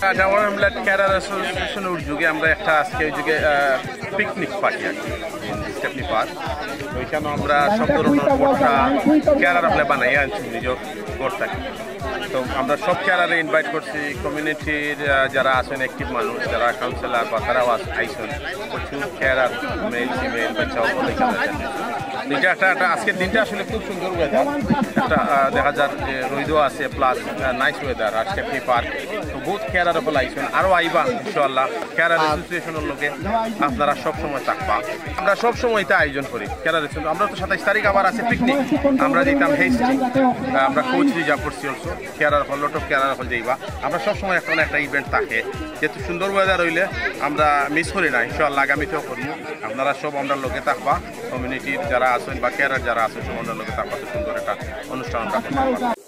ডাবর হামলাট ক্যারার অ্যাসোসিয়েশনের উদ্যোগে আমরা একটা আজকে ওই পিকনিক পার্টি আর কি পার্ক ওইখানে আমরা সব ধরনের ভর্তা ক্যারার আমরা বানাই আনছি নিজ ঘর তো আমরা সব ক্যারারে ইনভাইট করছি কমিউনিটির যারা আছেন অ্যাক্টিভ মানুষ, যারা কাউন্সিলর বা তারাও আইসেন, প্রচুর ক্যারার মেল ফিমেল বাচ্চা এটা একটা একটা আজকের দিনটা আসলে খুব সুন্দর ওয়েদার একটা দেখা যাক যে রোদও আছে প্লাস নাইস ওয়েদার আর স্টেপনি পার্ক তো বহুত কেয়ারার উপর আইসেন আরও আইবা ইনশাল্লাহ কেয়ারার অ্যাসোসিয়েশনের লোকে, আপনারা সব সময় থাকবা আমরা সবসময় এটা আয়োজন করি কেয়ারার আমরা তো সাতাইশ তারিখ আবার আছে পিকনিক আমরা দিতাম হেস্টি আমরা কোচ রিজার্ভ করছি অলসো কেয়ারার হল লট অফ কেয়ারার হল যাইবা। আমরা সব সময় একটা একটা ইভেন্ট থাকে যেহেতু সুন্দর ওয়েদার হইলে আমরা মিস করি না ইনশাল্লাহ আগামীতেও করব। আপনারা সব আমরা লোকে থাকবা কমিউনিটির যারা আছেন বা কেয়ারার যারা আছেন, সব আমরা লোকে থাকবা সুন্দর একটা অনুষ্ঠান আমরা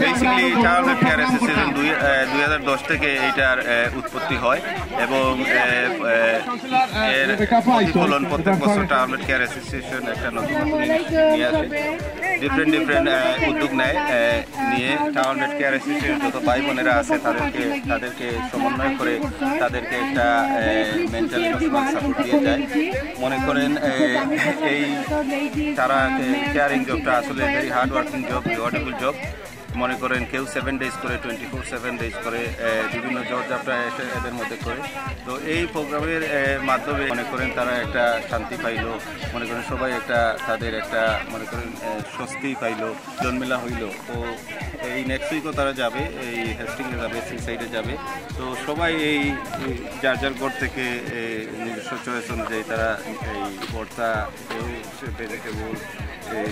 বেসিক্যালি চার্লস কেয়ার অ্যাসোসিয়েশন দুই দুই হাজার দশ থেকে এইটার উৎপত্তি হয় এবং এর প্রতিফলন প্রত্যেক বছর টাউনলেট কেয়ার অ্যাসোসিয়েশন একটা নতুন নিয়ে আসে। ডিফারেন্ট ডিফারেন্ট উদ্যোগ নেয় নিয়ে টাউনলেট কেয়ার অ্যাসোসিয়েশন যত ভাই বোনেরা আছে তাদেরকে তাদেরকে সমন্বয় করে তাদেরকে একটা মেন্টাল ইমোশনাল সাপোর্ট দিয়ে যায় মনে করেন এই তারা কেয়ারিং জবটা আসলে very hard working job rewardable job মনে করেন কেউ সেভেন ডেজ করে টোয়েন্টি ফোর সেভেন ডেজ করে বিভিন্ন জবজাপটা এসে এদের মধ্যে করে। তো এই প্রোগ্রামের মাধ্যমে মনে করেন তারা একটা শান্তি পাইলো, মনে করেন সবাই একটা তাদের একটা মনে করেন স্বস্তি পাইলো, জন্মেলা হইল। তো এই নেক্সট উইকও তারা যাবে, এই হেস্টিংয়ে যাবে সি সাইডে যাবে। তো সবাই এই যার যার ঘর থেকে নিজস্ব চয়েস অনুযায়ী তারা এই ভর্তা কেউ ভেজিটেবল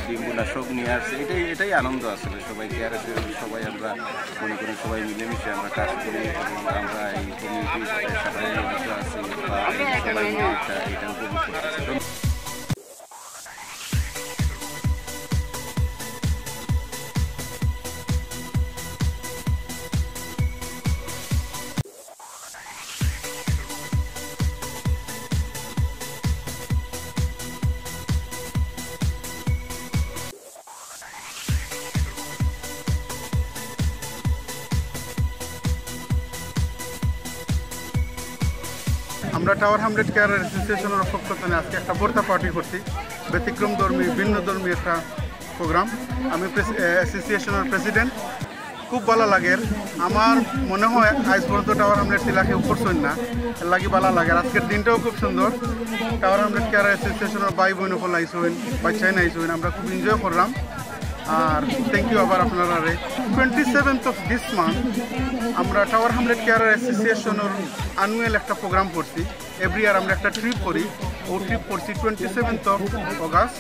ডিম্বুনাশক নিয়ে আসছে, এটাই এটাই আনন্দ আসলে সবাই কেয়ার আছে সবাই আমরা মনে করি সবাই মিলেমিশে আমরা কাজ করি এবং আমরা এই কমিউনিটির সবাই আছি, বা সবাই এটা উপভোগ করতেছি আমরা টাওয়ার হামলেট কেয়ার অ্যাসোসিয়েশনের পক্ষ থেকে আজকে একটা বর্তা পার্টি করছি। ব্যতিক্রম ধর্মী, ভিন্ন ধর্মী একটা প্রোগ্রাম আমি অ্যাসোসিয়েশনের প্রেসিডেন্ট খুব ভালো লাগে। আমার মনে হয় আজ পর্যন্ত টাওয়ার হামলেট এলাকায় উপরছেন না। লাগি ভালো লাগে। আজকের দিনটাও খুব সুন্দর। টাওয়ার হামলেট কেয়ার অ্যাসোসিয়েশনের ভাই বোন সকল আইসেন বাচ্চাই আইসেন আমরা খুব এনজয় করলাম। আর থ্যাংক ইউ আবার আপনারা twenty seventh of this month আমরা টাওয়ার হামলেট কেয়ার অ্যাসোসিয়েশনের আনুয়াল একটা প্রোগ্রাম করছি। এভরি ইয়ার আমরা একটা ট্রিপ করি। ও ট্রিপ করছি টোয়েন্টি সেভেন্থ অফ অগাস্ট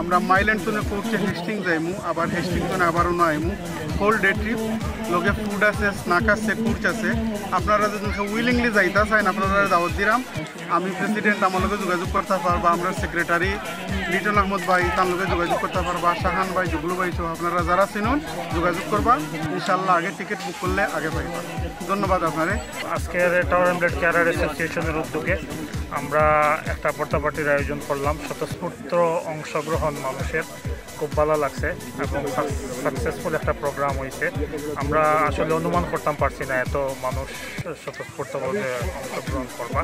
আমরা মাইল্যান্ড তোনে পৌঁছে হেস্টিং যাইমু, আবার হেস্টিং তোনে আবারও না আইমু হোল ডে ট্রিপ লগে ফুড আছে স্নাক আছে, কুর্চ আছে। আপনারা যদি উইলিংলি যাইতা চাইন আপনারা দাওয়াত দিলাম আমি প্রেসিডেন্ট আমার যোগাযোগ করতে পারবা, আমরা সেক্রেটারি লিটন আহমদ ভাই, তার যোগাযোগ করতে পারবা, শাহান ভাই, জুগলু ভাই সহ আপনারা যারা চিনুন, যোগাযোগ করবা। ইনশাল্লাহ আগে টিকিট বুক করলে আগে পাইবা। ধন্যবাদ আপনারে। আজকের টাওয়ার হান্ড্রেড ক্যারার অ্যাসোসিয়েশনের উদ্যোগে আমরা একটা বর্তা পার্টির আয়োজন করলাম। স্বতঃস্ফূর্ত অংশগ্রহণ মানুষের। খুব ভালো লাগছে এবং সাকসেসফুল একটা প্রোগ্রাম হয়েছে। আমরা আসলে অনুমান করতাম পারছি না এত মানুষ স্বতঃস্ফূর্তভাবে অংশগ্রহণ করবা।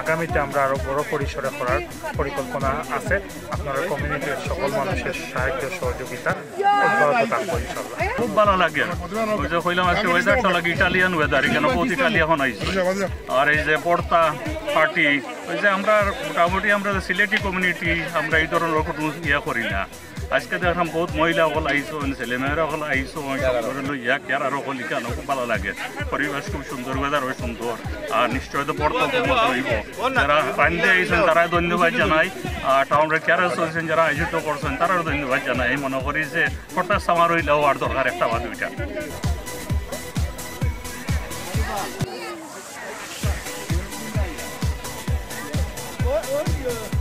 আগামীতে আমরা আরও বড় পরিসরে করার পরিকল্পনা আছে। আপনারা কমিউনিটির সকল মানুষের সাহায্য, সহযোগিতা খুব ভালো লাগে। ওই যে কইলাম আজকে ওয়েদারটা লাগে ইটালিয়ান ওয়েদার এখানে বহুত ইটালি এখন আইছে। আর এই যে পর্তা পার্টি ওই যে আমরা মোটামুটি আমরা সিলেটি কমিউনিটি আমরা এই ধরনের কোনো ইয়া করি না। আজকে দেখলাম বহুত মহিলা সকল আইসো ছেলেমেয়েরা সকল আইসো ইয়া কেয়ার আর সকল ইকানো খুব ভালো লাগে পরিবেশ খুব সুন্দর ওয়েদার হয় সুন্দর আর নিশ্চয় তো মতো হইব যারা পানিতে আইসেন তারা ধন্যবাদ জানাই আর টাউনের কেয়ার অ্যাসোসিয়েশন যারা আয়োজিত করছেন তারাও ধন্যবাদ জানাই মনে করি যে হঠাৎ সামার হইলেও আর দরকার একটা বা দুইটা Olha, olha,